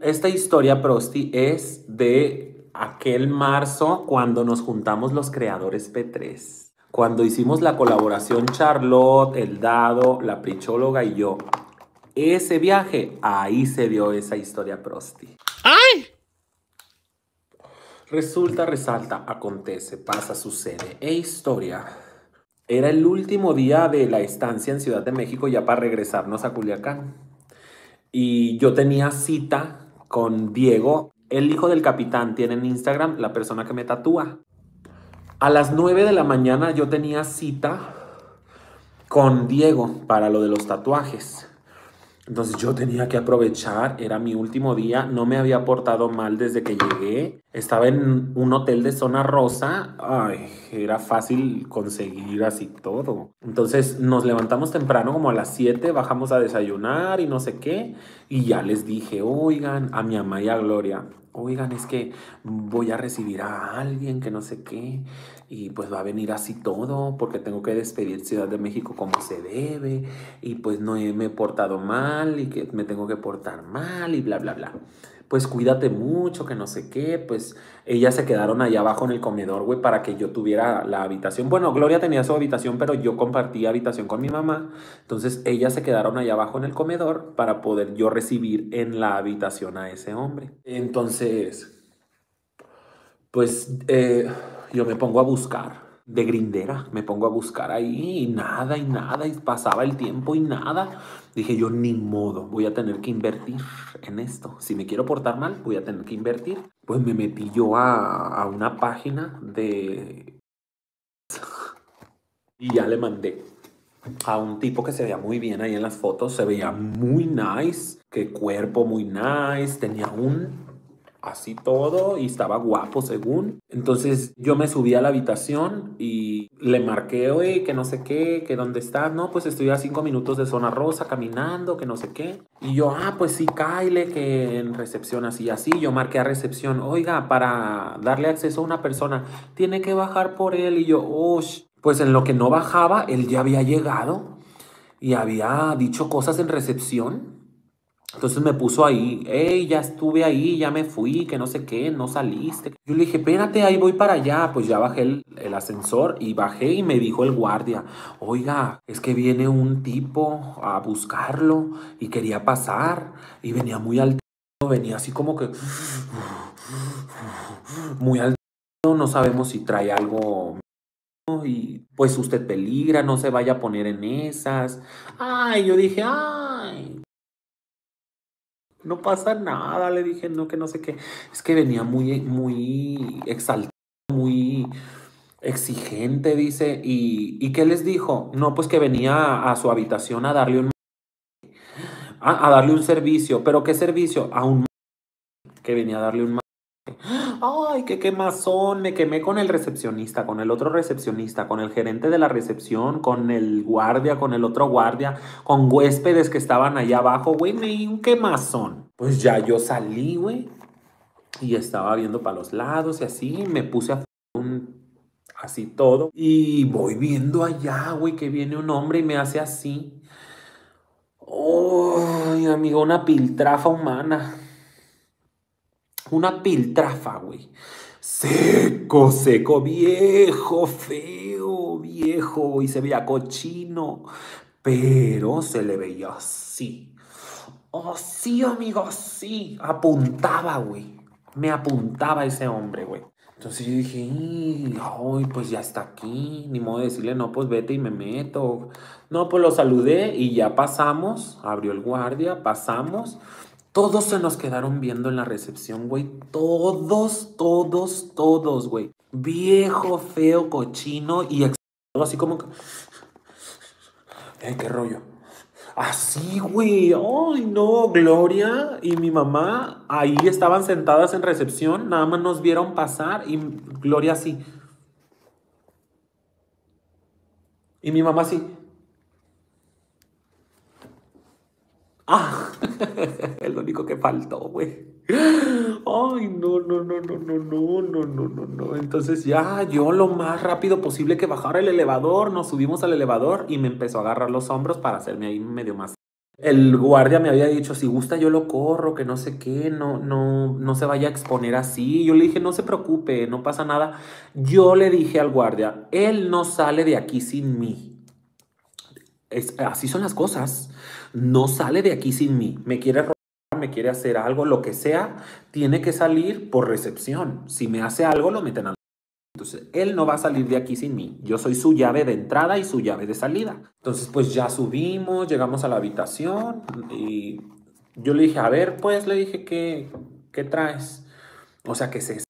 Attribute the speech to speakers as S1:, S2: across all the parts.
S1: esta historia, Prosti, es de aquel marzo cuando nos juntamos los creadores P3. Cuando hicimos la colaboración Charlotte, El Dado, la Prichóloga y yo. Ese viaje, ahí se dio esa historia Prosti.
S2: ¡Ay!
S1: Resulta, resalta, acontece, pasa, sucede. E historia. Era el último día de la estancia en Ciudad de México ya para regresarnos a Culiacán. Y yo tenía cita con Diego, el hijo del capitán, tiene en Instagram la persona que me tatúa. A las 9 de la mañana yo tenía cita con Diego para lo de los tatuajes. Entonces yo tenía que aprovechar, era mi último día, no me había portado mal desde que llegué. Estaba en un hotel de zona rosa, ay, era fácil conseguir así todo. Entonces nos levantamos temprano como a las 7, bajamos a desayunar y no sé qué. Y ya les dije, oigan, a mi mamá y a Gloria, oigan, es que voy a recibir a alguien que no sé qué, y pues va a venir así todo, porque tengo que despedir Ciudad de México como se debe, y pues no me he portado mal, y que me tengo que portar mal, y bla, bla, bla pues cuídate mucho, que no sé qué, pues ellas se quedaron allá abajo en el comedor, güey, para que yo tuviera la habitación. Bueno, Gloria tenía su habitación, pero yo compartía habitación con mi mamá, entonces ellas se quedaron allá abajo en el comedor para poder yo recibir en la habitación a ese hombre. Entonces, pues eh, yo me pongo a buscar de grindera. Me pongo a buscar ahí y nada y nada y pasaba el tiempo y nada. Dije yo, ni modo, voy a tener que invertir en esto. Si me quiero portar mal, voy a tener que invertir. Pues me metí yo a, a una página de... y ya le mandé a un tipo que se veía muy bien ahí en las fotos. Se veía muy nice, que cuerpo muy nice, tenía un así todo y estaba guapo según. Entonces yo me subí a la habitación y le marqué, oye, que no sé qué, que dónde está. No, pues estoy a cinco minutos de zona rosa caminando, que no sé qué. Y yo, ah, pues sí, Kyle, que en recepción así, así. Yo marqué a recepción, oiga, para darle acceso a una persona, tiene que bajar por él. Y yo, oh, pues en lo que no bajaba, él ya había llegado y había dicho cosas en recepción entonces me puso ahí, hey, ya estuve ahí, ya me fui, que no sé qué, no saliste. Yo le dije, espérate, ahí voy para allá. Pues ya bajé el, el, ascensor y bajé y me dijo el guardia, oiga, es que viene un tipo a buscarlo y quería pasar y venía muy alto, venía así como que muy alto, no sabemos si trae algo y pues usted peligra, no se vaya a poner en esas. Ay, yo dije, ay, no pasa nada, le dije, no, que no sé qué. Es que venía muy, muy exaltado, muy exigente, dice. ¿Y, ¿Y qué les dijo? No, pues que venía a su habitación a darle un... A, a darle un servicio. ¿Pero qué servicio? A un... Que venía a darle un ay, qué quemazón, me quemé con el recepcionista, con el otro recepcionista, con el gerente de la recepción, con el guardia, con el otro guardia, con huéspedes que estaban allá abajo, güey, me di un quemazón. Pues ya yo salí, güey, y estaba viendo para los lados y así, me puse a un así todo. Y voy viendo allá, güey, que viene un hombre y me hace así. Ay, amigo, una piltrafa humana. Una piltrafa, güey. Seco, seco, viejo, feo, viejo. Y se veía cochino. Pero se le veía así. Oh, sí, amigo, sí. Apuntaba, güey. Me apuntaba ese hombre, güey. Entonces yo dije, ay, pues ya está aquí. Ni modo de decirle, no, pues vete y me meto. No, pues lo saludé y ya pasamos. Abrió el guardia, pasamos. Todos se nos quedaron viendo en la recepción, güey. Todos, todos, todos, güey. Viejo, feo, cochino y así como que... qué rollo. Así, güey. Ay, no, Gloria y mi mamá ahí estaban sentadas en recepción, nada más nos vieron pasar y Gloria así. Y mi mamá así. Ah, es lo único que faltó, güey. Ay, no, no, no, no, no, no, no, no, no, no. Entonces ya yo lo más rápido posible que bajara el elevador, nos subimos al elevador y me empezó a agarrar los hombros para hacerme ahí medio más. El guardia me había dicho, si gusta yo lo corro, que no sé qué, no, no, no se vaya a exponer así. Yo le dije, no se preocupe, no pasa nada. Yo le dije al guardia, él no sale de aquí sin mí. Así son las cosas. No sale de aquí sin mí. Me quiere robar, me quiere hacer algo, lo que sea, tiene que salir por recepción. Si me hace algo, lo meten al entonces, él no va a salir de aquí sin mí. Yo soy su llave de entrada y su llave de salida. Entonces, pues ya subimos, llegamos a la habitación y yo le dije, a ver, pues le dije, ¿qué, qué traes? O sea, que se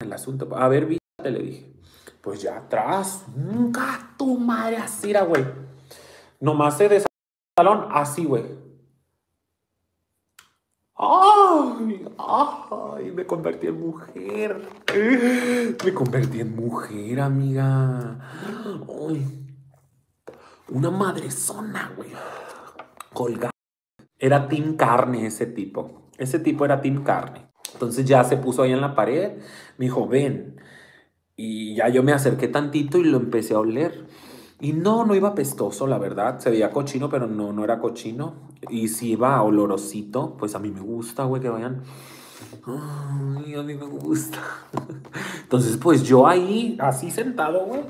S1: el asunto. A ver, vístate, le dije. Pues ya atrás, nunca tu madre así, güey. Nomás se des salón así, güey. ¡Ay! ¡Ay! Me convertí en mujer. Me convertí en mujer, amiga. ¡Ay! Una madrezona, güey. Colgada. Era Team Carne ese tipo. Ese tipo era Team Carne. Entonces ya se puso ahí en la pared. Me dijo, ven. Y ya yo me acerqué tantito y lo empecé a oler. Y no, no iba pestoso, la verdad. Se veía cochino, pero no, no era cochino. Y si iba olorosito, pues a mí me gusta, güey, que vayan. Ay, a mí me gusta. Entonces, pues yo ahí, así sentado, güey.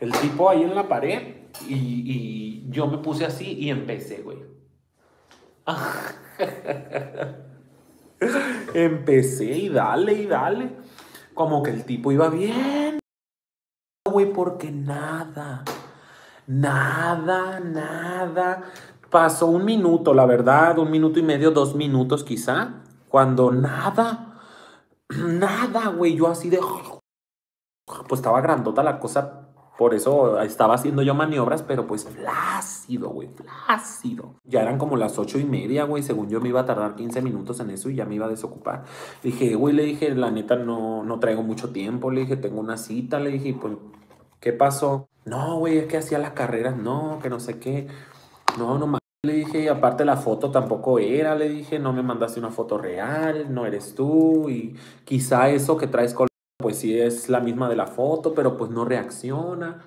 S1: El tipo ahí en la pared. Y, y yo me puse así y empecé, güey. empecé y dale y dale. Como que el tipo iba bien. Güey, porque nada Nada, nada. Pasó un minuto, la verdad, un minuto y medio, dos minutos quizá, cuando nada, nada, güey, yo así de... Pues estaba grandota la cosa, por eso estaba haciendo yo maniobras, pero pues flácido, güey, flácido. Ya eran como las ocho y media, güey, según yo me iba a tardar 15 minutos en eso y ya me iba a desocupar. Dije, güey, le dije, la neta no, no traigo mucho tiempo, le dije, tengo una cita, le dije, pues ¿Qué pasó? No, güey, es que hacía las carreras, no, que no sé qué. No, no Le dije, aparte la foto tampoco era, le dije, no me mandaste una foto real, no eres tú. Y quizá eso que traes con pues sí es la misma de la foto, pero pues no reacciona.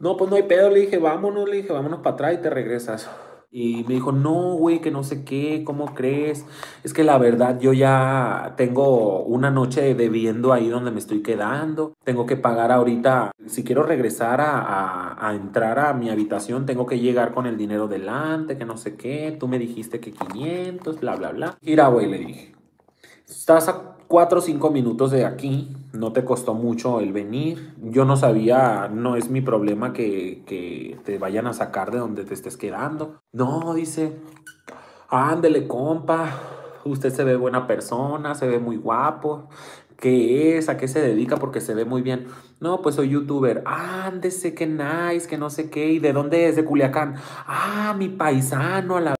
S1: No, pues no hay pedo, le dije, vámonos, le dije, vámonos para atrás y te regresas. Y me dijo, no, güey, que no sé qué, ¿cómo crees? Es que la verdad yo ya tengo una noche debiendo ahí donde me estoy quedando. Tengo que pagar ahorita, si quiero regresar a, a, entrar a mi habitación, tengo que llegar con el dinero delante, que no sé qué. Tú me dijiste que 500, bla, bla, bla. Mira, güey, le dije, estás a cuatro o cinco minutos de aquí, no te costó mucho el venir. Yo no sabía, no es mi problema que, que te vayan a sacar de donde te estés quedando. No, dice, ándele, compa, usted se ve buena persona, se ve muy guapo. ¿Qué es? ¿A qué se dedica? Porque se ve muy bien. No, pues soy youtuber. Ándese, qué nice, que no sé qué. ¿Y de dónde es? De Culiacán. Ah, mi paisano, a la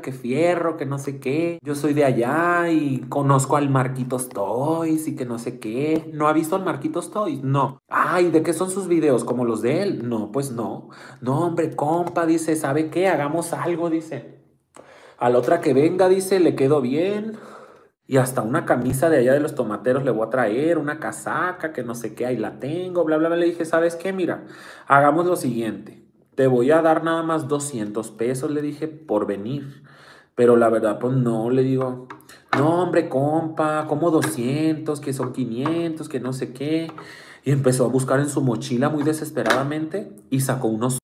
S1: que fierro, que no sé qué. Yo soy de allá y conozco al Marquitos Toys y que no sé qué. ¿No ha visto al Marquitos Toys? No. Ay, ¿de qué son sus videos? ¿Como los de él? No, pues no. No, hombre, compa, dice, ¿sabe qué? Hagamos algo, dice. A la otra que venga, dice, le quedo bien. Y hasta una camisa de allá de los tomateros le voy a traer, una casaca, que no sé qué, ahí la tengo, bla, bla, bla. Le dije, ¿sabes qué? Mira, hagamos lo siguiente te voy a dar nada más 200 pesos, le dije, por venir. Pero la verdad, pues no, le digo, no, hombre, compa, como 200, que son 500, que no sé qué. Y empezó a buscar en su mochila muy desesperadamente y sacó unos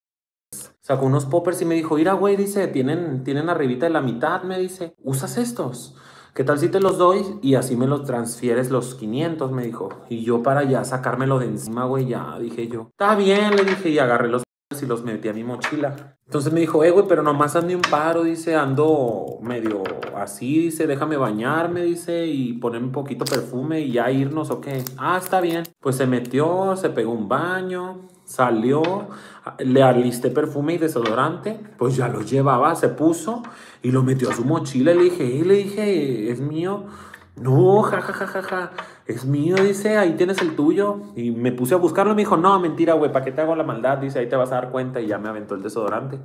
S1: sacó unos poppers y me dijo, mira, güey, dice, tienen, tienen arribita de la mitad, me dice, ¿usas estos? ¿Qué tal si te los doy y así me los transfieres los 500? Me dijo. Y yo para ya sacármelo de encima, güey, ya dije yo. Está bien, le dije y agarré los y los metí a mi mochila. Entonces me dijo, eh, güey, pero nomás hazme un paro, dice, ando medio así, dice, déjame bañarme, dice, y ponerme un poquito perfume y ya irnos, ¿o qué? Ah, está bien. Pues se metió, se pegó un baño, salió, le alisté perfume y desodorante, pues ya lo llevaba, se puso y lo metió a su mochila. Le dije, eh, le dije, es mío. No, jajajaja, ja, ja, ja, es mío, dice, ahí tienes el tuyo. Y me puse a buscarlo y me dijo, no, mentira, güey, ¿para qué te hago la maldad? Dice, ahí te vas a dar cuenta y ya me aventó el desodorante.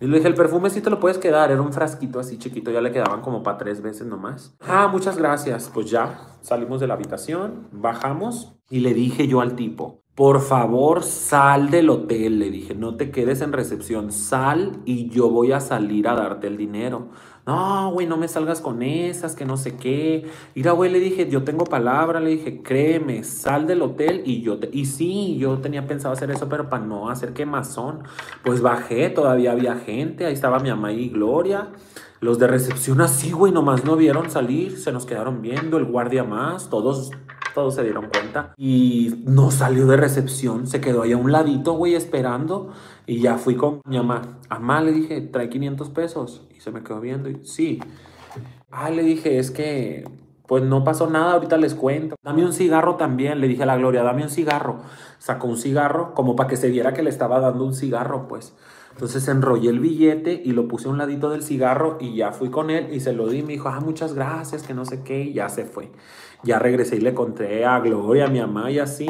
S1: Y le dije, el perfume sí te lo puedes quedar, era un frasquito así chiquito, ya le quedaban como para tres veces nomás. Ah, muchas gracias. Pues ya, salimos de la habitación, bajamos y le dije yo al tipo, por favor, sal del hotel. Le dije, no te quedes en recepción, sal y yo voy a salir a darte el dinero. No, güey, no me salgas con esas, que no sé qué. Mira, güey, le dije, yo tengo palabra, le dije, créeme, sal del hotel y yo te... Y sí, yo tenía pensado hacer eso, pero para no hacer quemazón. Pues bajé, todavía había gente, ahí estaba mi mamá y Gloria. Los de recepción así, güey, nomás no vieron salir, se nos quedaron viendo, el guardia más, todos todos se dieron cuenta. Y no salió de recepción, se quedó ahí a un ladito, güey, esperando. Y ya fui con mi mamá. Mamá, le dije, trae 500 pesos. Y se me quedó viendo y sí. Ah, le dije, es que pues no pasó nada, ahorita les cuento. Dame un cigarro también, le dije a la Gloria, dame un cigarro. Sacó un cigarro como para que se viera que le estaba dando un cigarro, pues. Entonces enrollé el billete y lo puse a un ladito del cigarro y ya fui con él y se lo di. Me dijo, ah, muchas gracias, que no sé qué, y ya se fue. Ya regresé y le conté a Gloria, a mi mamá y así.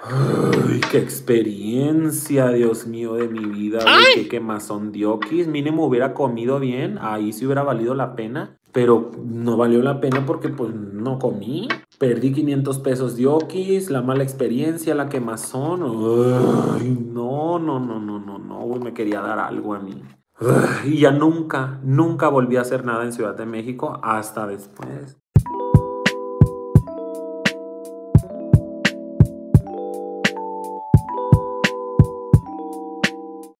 S1: Ay, qué experiencia, Dios mío, de mi vida. Qué quemazón diokis. Mínimo hubiera comido bien. Ahí sí hubiera valido la pena. Pero no valió la pena porque pues no comí. Perdí 500 pesos de okis, la mala experiencia, la quemazón. Ay, no, no, no, no, no, no, me quería dar algo a mí. y ya nunca, nunca volví a hacer nada en Ciudad de México hasta después.